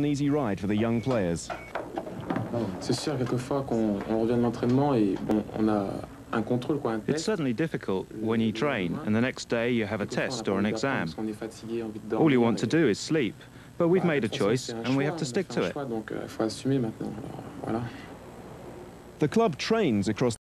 an easy ride for the young players. It's certainly difficult when you train and the next day you have a test or an exam. All you want to do is sleep. But we've made a choice and we have to stick to it. The club trains across